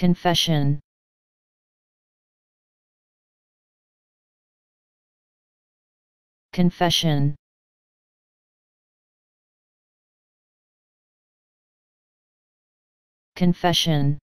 Confession. Confession. Confession.